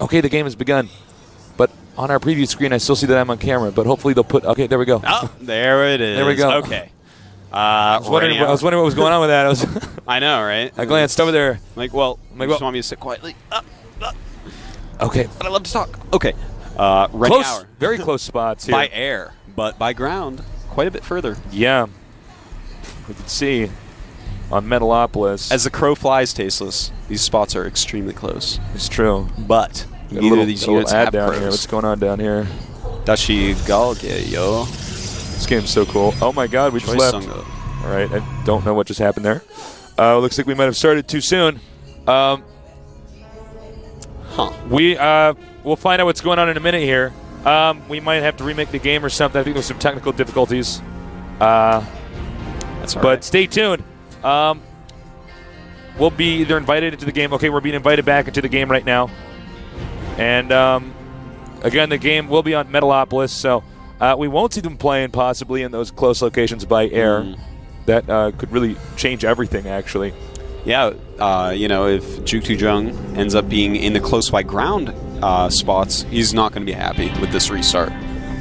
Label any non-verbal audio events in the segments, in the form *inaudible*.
Okay, the game has begun. But on our preview screen, I still see that I'm on camera. But hopefully they'll put. Okay, there we go. Oh, there it is. *laughs* There we go. Okay. Uh, I, was wondering, I was wondering what was going on with that. I was. *laughs* I know, right? I glanced over there. Like, well, Like, you just want me to sit quietly? Uh, uh, Okay, but I love to talk. Okay. Uh, close, Hour. very *laughs* close spots here. by air, but by ground, quite a bit further. Yeah, we can see on Metalopolis. As the crow flies, tasteless. These spots are extremely close. it's true. But neither little, of these units have down crows. here. What's going on down here? Dashi Galge, yo. This game's so cool. Oh my God, we just left. Sungo. All right, I don't know what just happened there. Uh, looks like we might have started too soon. Um, Huh. we uh, we'll find out what's going on in a minute here. Um, we might have to remake the game or something. I think there's some technical difficulties. Uh, That's all but right. stay tuned. Um, we'll be either invited into the game. Okay, we're being invited back into the game right now. And um, again, the game will be on Metalopolis, so uh, we won't see them playing possibly in those close locations by air. Mm. That uh, could really change everything, actually. Yeah, uh, you know, if Juktu Jung ends up being in the close by ground uh, spots, he's not going to be happy with this restart.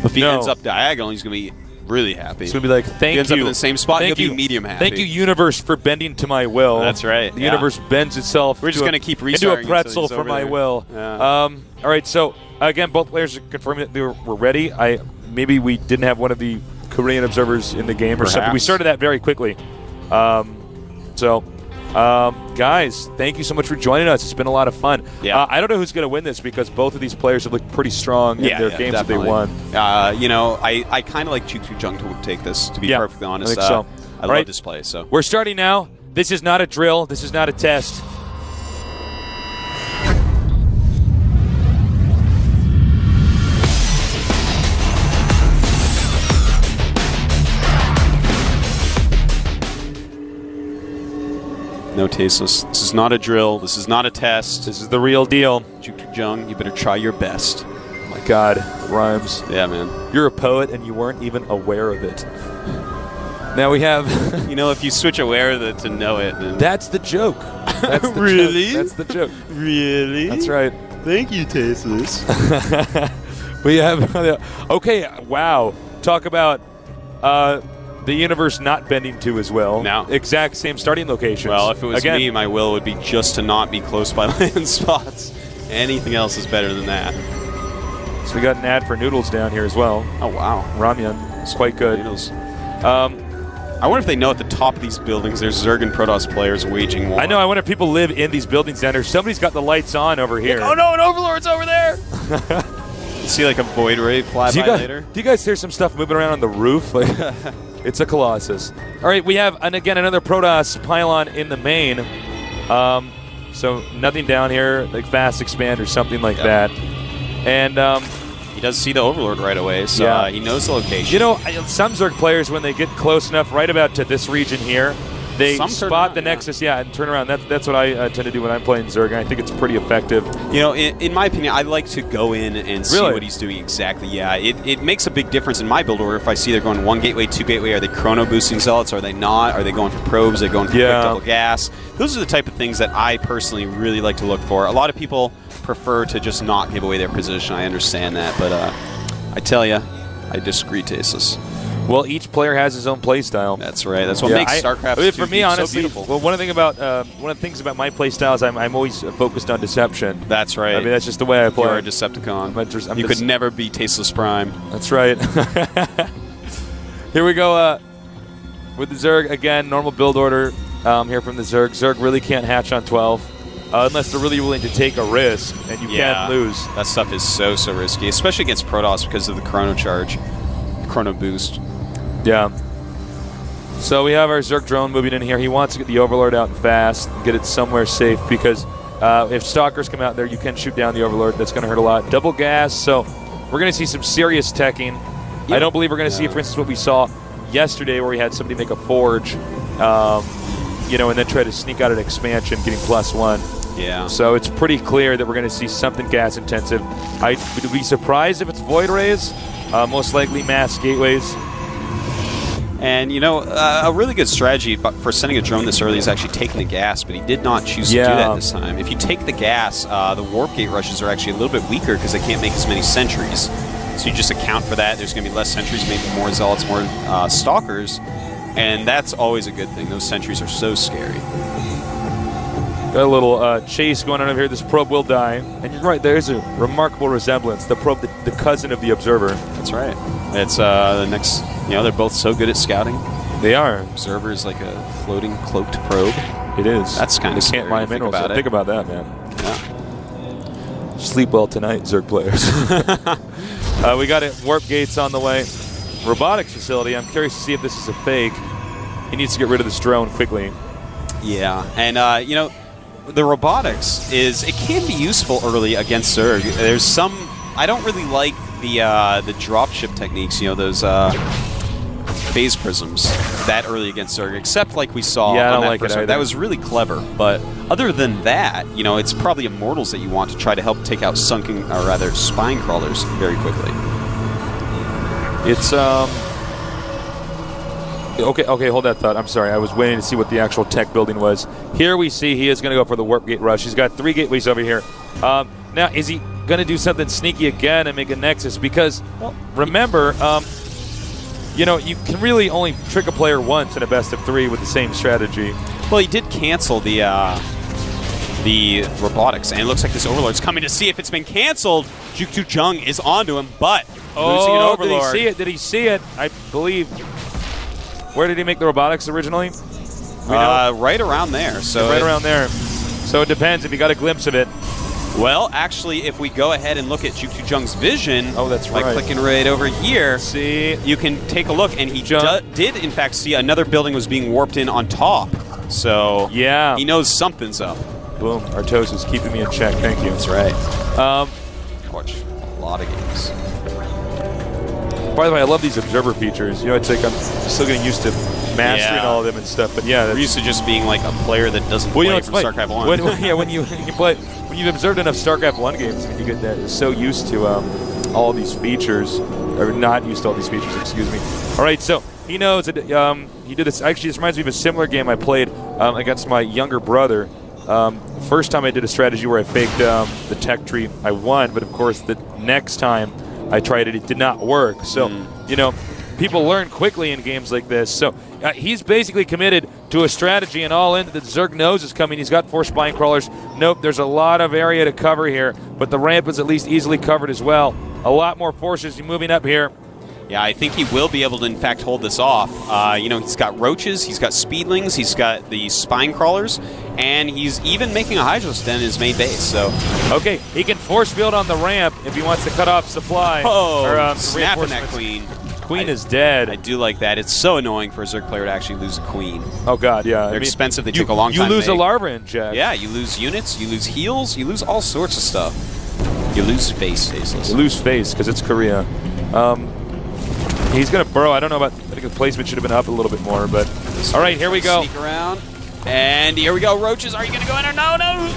If he No. ends up diagonal, he's going to be really happy. It's going to be like, thank he ends you. up in the same spot, Thank he'll you. be medium happy. Thank you, universe, for bending to my will. That's right, The yeah. universe bends itself. We're just to a- gonna keep into a pretzel for my there. will. Yeah. Um, all right, so again, both players are confirming that they were, were ready. I maybe we didn't have one of the Korean observers in the game or something. We started that very quickly. Um, so. Um, guys, thank you so much for joining us. It's been a lot of fun. Yeah. Uh, I don't know who's going to win this because both of these players have looked pretty strong in their yeah, games definitely. that they won. Uh, you know, I, I kind of like Juktu Jung to take this, to be Yeah, perfectly I honest. think so. Uh, I All love right. this play, so. We're starting now. This is not a drill. This is not a test. This is not a drill. This is not a test. This is the real deal. Juktu Jung, you better try your best. Oh my God, rhymes. Yeah, man. You're a poet and you weren't even aware of it. Now we have. *laughs* You know, if you switch aware of it to know it, then That's the joke. That's *laughs* the Really? Joke. That's the joke. really. That's right. Thank you, tasteless. *laughs* We have. Okay, wow. Talk about uh, the universe not bending to as well. Now, Exact same starting locations. well, if it was Again, me, my will would be just to not be close by *laughs* land spots. Anything else is better than that. So we got an ad for noodles down here as well. Oh wow, Ramyun. It's quite good. Noodles. Um, I wonder if they know at the top of these buildings there's Zerg and Protoss players waging war. I know. I wonder if people live in these building centers. Somebody's got the lights on over here. Oh no, an Overlord's over there. *laughs* see like a void ray fly Do you, by guys, later. do you guys hear some stuff moving around on the roof? Like, *laughs* it's a Colossus. All right, we have, and again, another Protoss pylon in the main. Um, so nothing down here, like fast expand or something like that. And, um, He does see the Overlord right away, so Yeah. uh, he knows the location. you know, some Zerg players, when they get close enough, right about to this region here, they Some spot around, the. Nexus, yeah, and turn around. That's, that's what I uh, tend to do when I'm playing Zerg, and I think it's pretty effective. You know, in, in my opinion, I like to go in and see what he's doing exactly. Yeah, it, it makes a big difference in my build order if I see they're going one gateway, two gateway. Are they chrono boosting zealots? Are they not? Are they going for probes? Are they going for Yeah. double gas? Those are the type of things that I personally really like to look for. A lot of people prefer to just not give away their position. I understand that, but uh, I tell you, I disagree, Tasteless. Well, each player has his own play style. That's right. That's what Yeah, makes I- StarCraft I for me, so honestly, beautiful. well, one of the thing about uh, one of the things about my play style is I'm, I'm always focused on deception. That's right. I mean, that's just the way I play. You're a Decepticon. I'm I'm you could never be Tasteless Prime. That's right. *laughs* here we go uh, with the Zerg again. Normal build order um, here from the Zerg. Zerg really can't hatch on 12 uh, unless they're really willing to take a risk, and you Yeah. can't lose. That stuff is so so risky, especially against Protoss because of the chrono charge, chrono boost. Yeah. So we have our Zerg drone moving in here. He wants to get the Overlord out fast, get it somewhere safe because uh, if Stalkers come out there, you can shoot down the Overlord. That's going to hurt a lot. Double gas, so we're going to see some serious teching. I don't believe we're going to see, for instance, what we saw yesterday where we had somebody make a forge, um, you know, and then try to sneak out an expansion, getting plus one. Yeah. So it's pretty clear that we're going to see something gas intensive. I would be surprised if it's void rays. Uh, most likely mass gateways. And you know, uh, a really good strategy for sending a drone this early is actually taking the gas, but he did not choose to do that this time. If you take the gas, uh, the warp gate rushes are actually a little bit weaker because they can't make as many sentries. So you just account for that. There's going to be less sentries, maybe more zealots, more uh, stalkers, and that's always a good thing. Those sentries are so scary. Got a little uh, chase going on over here. This probe will die. And you're right, there's a remarkable resemblance. The probe, the, the cousin of the observer. That's right. It's uh, the next. You know, they're both so good at scouting. They are. Observer is like a floating cloaked probe. It is. That's kinda They scary can't mine think minerals. about it. Think about that, man. Yeah. Sleep well tonight, Zerg players. *laughs* *laughs* uh, we got it. Warp gates on the way. Robotics facility. I'm curious to see if this is a fake. He needs to get rid of this drone quickly. Yeah, and uh, you know, the robotics is it can be useful early against Zerg. There's some I don't really like the uh, the dropship techniques. You know those uh, phase prisms that early against Zerg, except like we saw Yeah, on that like. That was really clever. But other than that, you know, it's probably immortals that you want to try to help take out sunken or rather spine crawlers very quickly. It's um. Okay, okay, hold that thought. I'm sorry. I was waiting to see what the actual tech building was. Here we see he is going to go for the warp gate rush. He's got three gateways over here. Um, now, is he going to do something sneaky again and make a nexus? Because well, remember, um, you know, you can really only trick a player once in a best of three with the same strategy. Well, he did cancel the uh, the robotics, and it looks like this Overlord's coming to see if it's been canceled. Juktu Jung is onto him, but losing an Oh, did he see it? Did he see it? I believe. Where did he make the robotics originally? Uh, right around there. So right around there. So it depends if you got a glimpse of it. Well, actually, if we go ahead and look at Juktu Jung's vision, Oh, that's by right. clicking right over here, See, you can take a look, and he did in fact see another building was being warped in on top. So Yeah. he knows something's up. boom, Artosis keeping me in check. Thank you. That's right. Um, Watch a lot of games. by the way, I love these observer features. You know, it's like I'm still getting used to mastering Yeah. all of them and stuff. But yeah, We're used to just being like a player that doesn't well, you play know, from. StarCraft One. When, *laughs* yeah, when you, *laughs* you play, when you've observed enough StarCraft One games, you get that so used to um, all these features, or not used to all these features. Excuse me. All right, so he knows that um, he did this. Actually, this reminds me of a similar game I played um, against my younger brother. Um, first time I did a strategy where I faked um, the tech tree, I won. But of course, the next time I tried it, it did not work. So you know, people learn quickly in games like this. So uh, he's basically committed to a strategy and all in that Zerg knows is coming. He's got four spine crawlers. Nope, there's a lot of area to cover here, but the ramp is at least easily covered as well. A lot more forces moving up here. Yeah, I think he will be able to, in fact, hold this off. Uh, you know, he's got roaches, he's got speedlings, he's got the spine crawlers, and he's even making a hydros den in his main base. So, Okay, he can force field on the ramp if he wants to cut off supply. oh, or, um, snapping that queen. Queen I- is dead. I do like that. It's so annoying for a Zerg player to actually lose a queen. oh god, yeah. They're expensive, they you, take a long you time You lose a larva inject. Yeah, you lose units, you lose heals, you lose all sorts of stuff. You lose face, faceless. You lose face because it's Korea. Um, he's gonna burrow. I don't know about. I think the placement should have been up a little bit more, but all right, here we go. Sneak around. And here we go, roaches. Are you going to go in or no? No.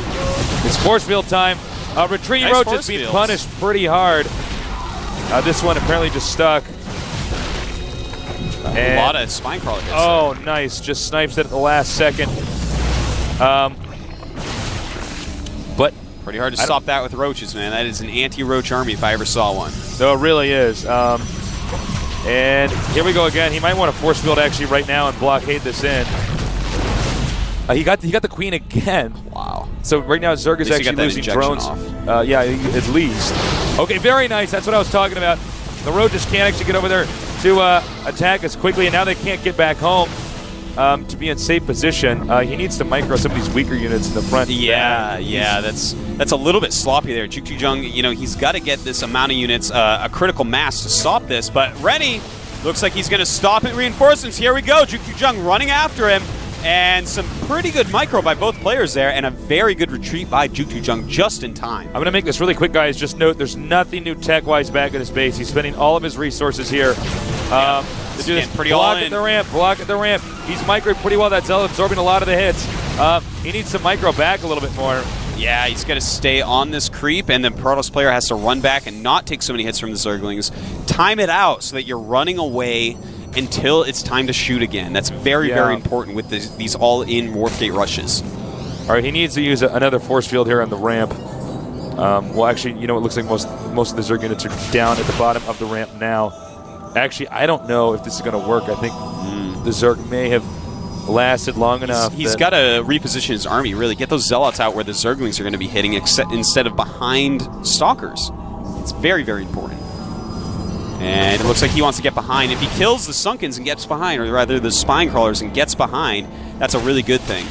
It's force field time. Uh, retreat Nice roach force is being fields. punished pretty hard. Uh, this one apparently just stuck. A lot of spine crawler. Oh, nice. Just snipes it at the last second. Um, but Pretty hard to I stop that with roaches, man. That is an anti-roach army if I ever saw one. no, it really is. Um, and here we go again. He might want to force field actually right now and blockade this in. Uh, he got he got the queen again. Wow. So right now Zerg is actually losing drones. Uh, yeah, at least. Okay, very nice. That's what I was talking about. The roaches can't actually get over there to uh, attack us quickly, and now they can't get back home um, to be in safe position. Uh, he needs to micro some of these weaker units in the front. Yeah, yeah, that's that's a little bit sloppy there. Juktu Jung, you know, he's got to get this amount of units, uh, a critical mass to stop this. But Rennie looks like he's going to stop it. Reinforcements, here we go. Juktu Jung running after him. And some pretty good micro by both players there, and a very good retreat by Juktu Jung just in time. I'm going to make this really quick, guys. Just note there's nothing new tech-wise back in his base. He's spending all of his resources here. Um, to do this pretty all block at the ramp, block at the ramp. He's microed pretty well. That absorbing a lot of the hits. Uh, he needs to micro back a little bit more. Yeah, he's got to stay on this creep, and the Protoss player has to run back and not take so many hits from the Zerglings. Time it out so that you're running away until it's time to shoot again. That's very, Yeah. very important with this, these all-in warp gate rushes. All right, he needs to use a, another force field here on the ramp. Um, well, actually, you know, it looks like most most of the Zerg units are down at the bottom of the ramp now. Actually, I don't know if this is going to work. I think the Zerg may have lasted long enough. He's got to reposition his army, really get those zealots out where the Zerglings are going to be hitting, except instead of behind stalkers. It's very, very important. And it looks like he wants to get behind. If he kills the Sunkens and gets behind, or rather the Spine Crawlers and gets behind, that's a really good thing.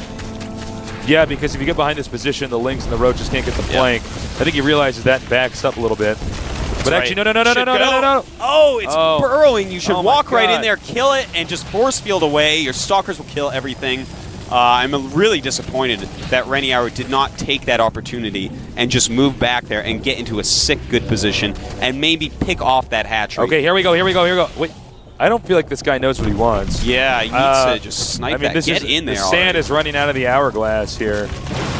Yeah, because if you get behind this position, the Lynx and the Roaches can't get the flank. I think he realizes that and backs up a little bit. But That's actually, right. no, no, no, no, no, no, no, no, no. Oh, it's Oh. burrowing. You should Oh walk right in there, kill it, and just force field away. Your stalkers will kill everything. Uh, I'm really disappointed that RenieHouR did not take that opportunity and just move back there and get into a sick good position and maybe pick off that hatchery. Okay, here we go, here we go, here we go. Wait, I don't feel like this guy knows what he wants. Yeah, he needs Uh, to just snipe I mean, that. this Get is, in there. The sand already. is running out of the hourglass here,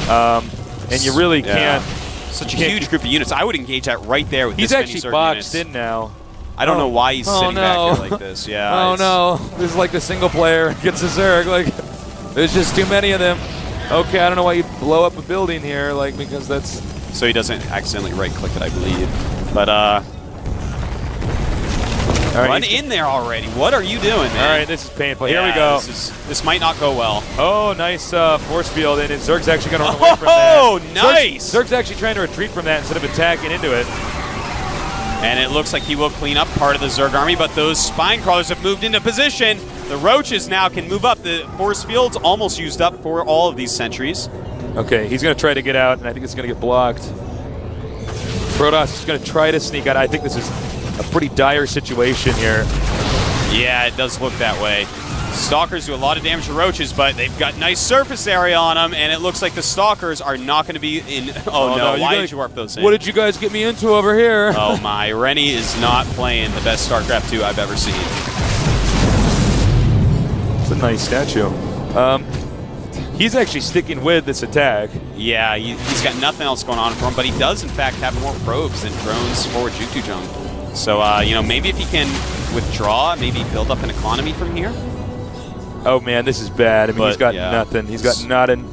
um, and you really Yeah. can't. Such a can't- huge group of units. I would engage that right there with He's this actually boxed units. in now. I don't Oh. know why he's Oh, sitting no. back here like this. Yeah. *laughs* oh no, this is like the single player *laughs* gets a Zerg. Like, there's just too many of them. Okay, I don't know why you blow up a building here, like because that's So he doesn't accidentally right click it, I believe. But uh, all right. run in there already. What are you doing, man? All right, this is painful. Here we go. This, is, this might not go well. Oh, nice uh, force field, and Zerg's actually going to run away from that. Oh, that. nice! Zerg's, Zerg's actually trying to retreat from that instead of attacking into it. And it looks like he will clean up part of the Zerg army, but those spine crawlers have moved into position. The roaches now can move up. The force field's almost used up for all of these sentries. Okay, he's going to try to get out, and I think it's going to get blocked. Protoss is going to try to sneak out. I think this is a pretty dire situation here. Yeah, it does look that way. Stalkers do a lot of damage to roaches, but they've got nice surface area on them, and it looks like the Stalkers are not going to be in. *laughs* Oh, oh no, you why did you warp those in? What did you guys get me into over here? oh my, Rennie is not playing the best StarCraft 2 I've ever seen. It's a nice statue. Um, he's actually sticking with this attack. Yeah, he, he's got nothing else going on for him, but he does in fact have more probes than drones for Jutujung. So, uh, you know, maybe if he can withdraw, maybe build up an economy from here. Oh man, this is bad. I mean, he's got yeah. nothing. He's got not an.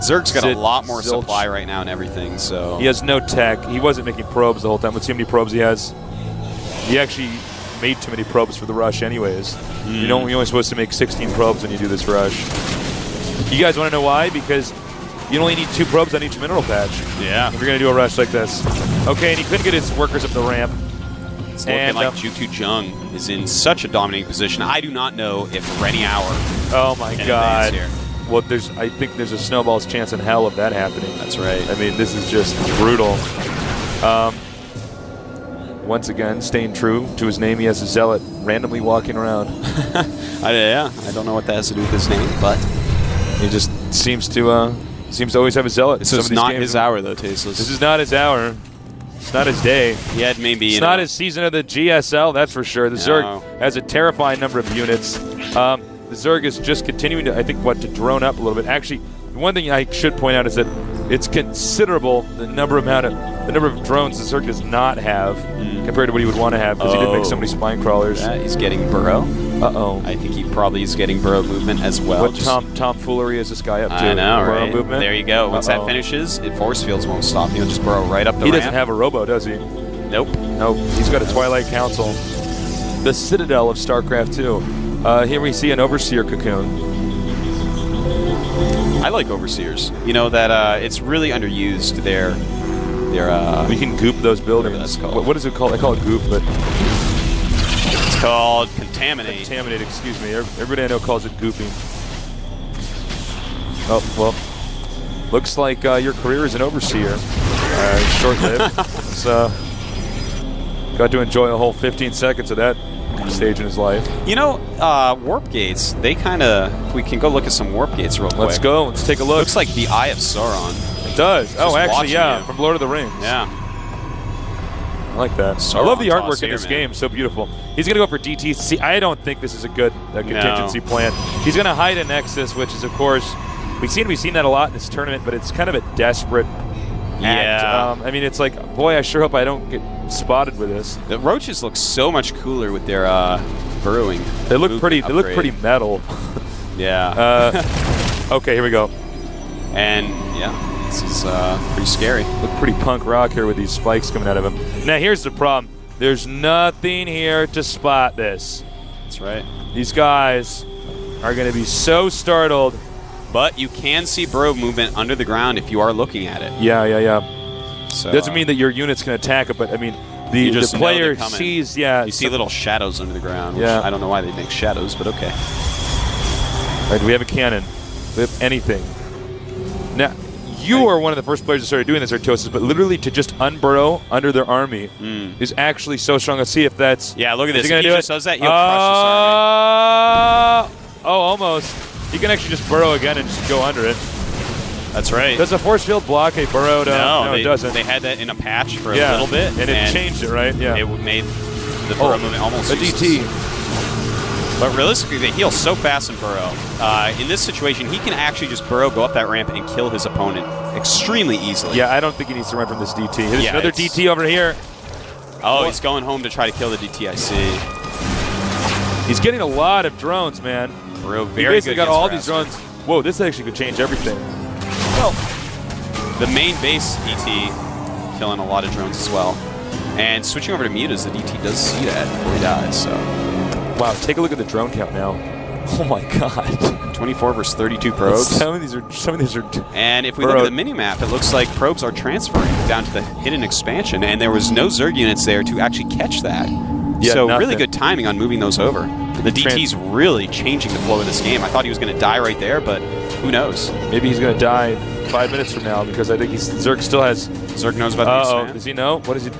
Zerg's got a lot more zilch. supply right now and everything, so. He has no tech. He wasn't making probes the whole time. Let's see how many probes he has. He actually made too many probes for the rush, anyways. You know, you're only supposed to make 16 probes when you do this rush. You guys want to know why? Because you only need two probes on each mineral patch Yeah. if you're going to do a rush like this. Okay, and he couldn't get his workers up the ramp. It's looking And, like Jutu Jung is in such a dominating position. I do not know if RenieHouR. Oh my God! advance Well, there's. I think there's a snowball's chance in hell of that happening. That's right. I mean, this is just brutal. Um, once again, staying true to his name, he has a zealot randomly walking around. *laughs* I, yeah, I don't know what that has to do with his name, but He just seems to uh, seems to always have a zealot. this is not games. his hour though, Tasteless. This is not his hour. It's not his day. he had maybe It's not know, his season of the GSL, that's for sure. The No. Zerg has a terrifying number of units. Um, the Zerg is just continuing to, I think, what to drone up a little bit. Actually, one thing I should point out is that it's considerable the number amount of the number of drones the Zerg does not have compared to what he would want to have because he did make so Oh. many spine crawlers. Yeah, he's getting burrow. Uh oh. I think he probably is getting burrow movement as well. What just- tom tomfoolery is this guy up to? I know, Burrow right? Movement? There you go. Once Uh-oh. that finishes, it force fields won't stop. He'll just burrow right up the He ramp. doesn't have a robo, does he? Nope. Nope. He's got a Twilight Council. The Citadel of StarCraft 2. Uh, here we see an Overseer cocoon. I like overseers. You know that uh, it's really underused. Their their uh, We can goop those buildings. That's called. What, what is it called? I call it goop, but it's called contaminate. contaminate. Excuse me. Everybody I know calls it gooping. Oh well. Looks like uh, your career as an overseer. Uh, short-lived. *laughs* it's, uh, got to enjoy a whole 15 seconds of that stage in his life. You know, uh, warp gates. They kind of. We can go look at some warp gates real quick. Let's go. Let's take a look. Looks like the Eye of Sauron. it does. Oh, actually, yeah, you. from Lord of the Rings. Yeah. I like that. Sauron I love the artwork in this game. So beautiful. He's going to go for DTC. I don't think this is a good uh, contingency plan. He's going to hide a Nexus, which is, of course, we seem to be seeing that a lot in this tournament, but it's kind of a desperate act. Yeah. Um, I mean, it's like, boy, I sure hope I don't get spotted with this. The roaches look so much cooler with their uh, burrowing. They look pretty. They look pretty metal. *laughs* Yeah. Uh, okay, here we go. and yeah, this is uh, pretty scary. Look pretty punk rock here with these spikes coming out of him. Now here's the problem. There's nothing here to spot this. That's right. These guys are going to be so startled. But you can see burrow movement under the ground if you are looking at it. Yeah, yeah, yeah. So Doesn't uh, mean that your units can attack it, but I mean, the, the player sees, yeah. you see little shadows under the ground. Yeah. I don't know why they make shadows, but okay. Right, we have a cannon. Do We have anything. Now, you are one of the first players that started doing this, Artosis, but literally to just unburrow under their army is actually so strong. Let's see if that's. Yeah, look at is this. he do just it? does that, he'll crush this army. Uh, Oh, almost. He can actually just burrow again and just go under it. That's right. Does a force field block a burrowed? Uh, no, no they, it doesn't. They had that in a patch for yeah, a little bit, and it changed it, right? Yeah. It made the Oh, burrow movement almost a useless. DT. But realistically, they heal so fast in Burrow. Uh, in this situation, he can actually just Burrow, go up that ramp, and kill his opponent extremely easily. Yeah, I don't think he needs to run from this DT. There's Yeah, another DT over here. Oh, he's going home to try to kill the DT. I see. He's getting a lot of drones, man. He very basically good got all these drones. Whoa, this actually could change everything. Well, The main base DT killing a lot of drones as well. And switching over to Mutas, the DT does see that before he dies. So Wow, take a look at the drone count now. *laughs* Oh my god. 24 versus 32 *laughs* probes. Some of these are some of these are And if we look at the mini-map, it looks like probes are transferring down to the hidden expansion, and there was no Zerg units there to actually catch that. Yeah, so nothing. really good timing on moving those over. The DT's really changing the flow of this game. I thought he was going to die right there, but who knows? maybe he's gonna die five minutes from now because I think he's Zerg still has Zerg knows about uh oh. Does he know? What is he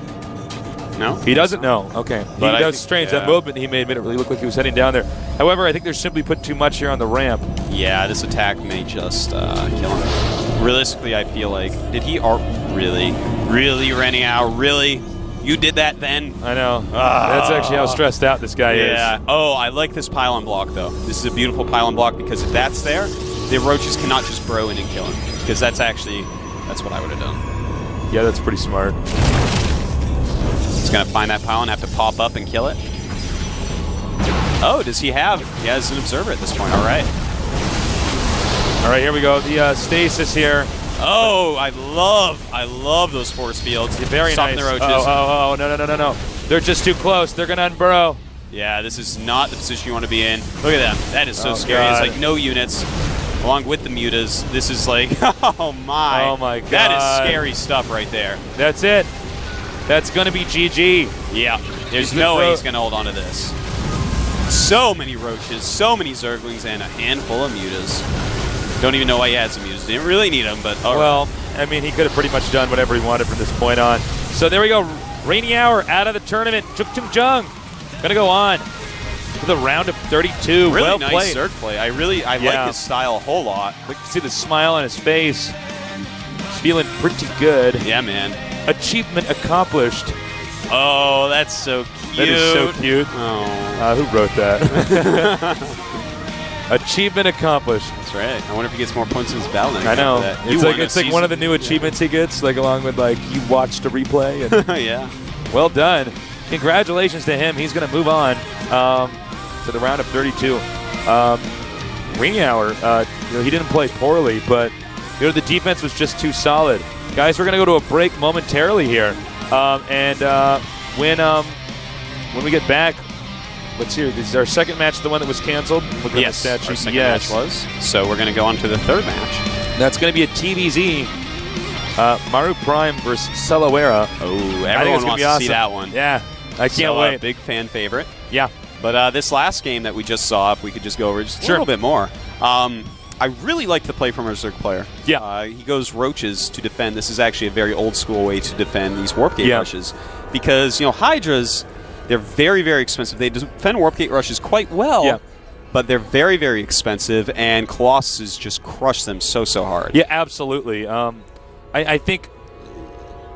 No? he doesn't know. Okay. But he I does think- strange. yeah. That movement he made made it really look like he was heading down there. However, I think they're simply putting too much here on the ramp. Yeah, this attack may just uh, kill him. Realistically, I feel like did he? Ar- really, really, Reniao, really? You did that then? I know. Ah. That's actually how stressed out this guy is. Yeah. is. Oh, I like this pylon block though. This is a beautiful pylon block because if that's there, the roaches cannot just bro in and kill him. Because that's actually that's what I would have done. Yeah, that's pretty smart. He's gonna find that pylon, have to pop up and kill it. Oh, does he have? He has an observer at this point. All right. All right, here we go. The uh, stasis here. Oh, I love, I love those force fields. Very Stopping nice. the roaches. Oh, oh, oh, no, no, no, no, no. They're just too close. They're gonna unburrow. Yeah, this is not the position you want to be in. Look at them. That is so Oh, scary. God. It's like no units, along with the mutas. This is like, *laughs* oh my. Oh, my God. That is scary stuff right there. That's it. That's gonna be GG. Yeah. There's He's no way he's going to hold on to this. So many roaches, so many zerglings, and a handful of mutas. Don't even know why he had some mutas. Didn't really need him, but all right. Well, I mean, he could have pretty much done whatever he wanted from this point on. So there we go. Rainy Hour out of the tournament. Juk Tung Jung gonna go on to the round of 32. really well nice played. Play. I really, I Yeah. like his style a whole lot. Look, see the smile on his face. He's feeling pretty good. Yeah, man. Achievement accomplished. Oh, that's so cute. That is so cute. Oh, Uh, who wrote that? *laughs* *laughs* Achievement accomplished. that's right. I wonder if he gets more points in his battle. I know. It's like it's like one of the new achievements he gets, like along with like you watched a replay. And *laughs* yeah. well done. Congratulations to him. He's going to move on um, to the round of 32. Um, Hour, uh, you know, he didn't play poorly, but you know the defense was just too solid. Guys, we're going to go to a break momentarily here, um, and uh, when um, when we get back, let's hear. This is our second match, the one that was canceled. Look at Yes, the stat our second yes, match was. So we're going to go on to the third match. That's going to be a TVZ. Uh, Maru Prime versus Celawera. Oh, everyone wants to awesome. see that one. Yeah, I can't so, uh, wait. big fan favorite. yeah, But uh, this last game that we just saw, if we could just go over just a little bit more. Um, I really like the play from our Zerg player. Yeah. Uh, he goes roaches to defend. This is actually a very old school way to defend these warp gate Yeah. rushes. Because, you know, Hydras, they're very, very expensive. They defend warp gate rushes quite well. Yeah. But they're very, very expensive, and Colossus just crush them so, so hard. Yeah, absolutely. Um, I, I think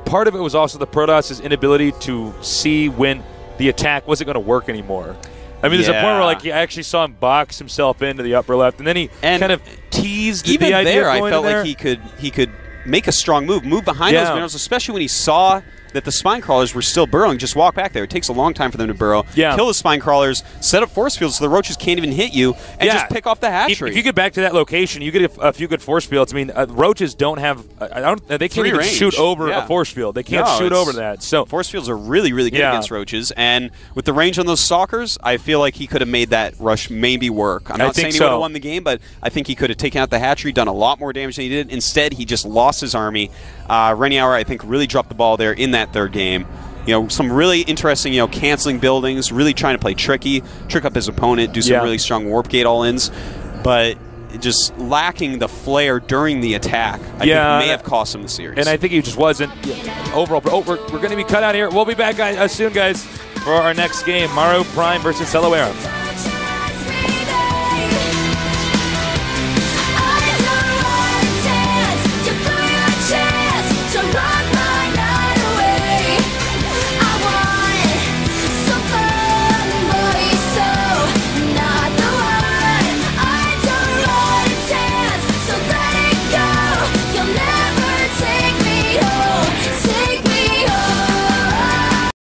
part of it was also the Protoss' inability to see when the attack wasn't going to work anymore. I mean, there's a point where like you actually saw him box himself into the upper left, and then he And kind of teased even the idea there, I felt in there. like he could he could make a strong move, move behind Yeah. those minerals, especially when he saw that the spine crawlers were still burrowing. Just walk back there. It takes a long time for them to burrow. Yeah. Kill the spine crawlers, set up force fields so the roaches can't even hit you, and Yeah. just pick off the hatchery. if you get back to that location, you get a, a few good force fields. I mean, uh, roaches don't have. Uh, I don't. They can't even shoot over Yeah. a force field. They can't No, shoot over that. So Force fields are really, really good Yeah. against roaches, and with the range on those stalkers, I feel like he could have made that rush maybe work. I'm not saying he would have won the game, but I think he could have taken out the hatchery, done a lot more damage than he did. Instead, he just lost his army. Uh, RenieHouR, I think, really dropped the ball there in that third game. You know, some really interesting, you know, canceling buildings, really trying to play tricky, trick up his opponent, do some Yeah. really strong warp gate all ins, but just lacking the flair during the attack, I Yeah, think may have cost him the series. and I think he just wasn't overall. Oh, we're, we're going to be cut out here. We'll be back guys, uh, soon, guys, for our next game: Maru Prime versus Celoera.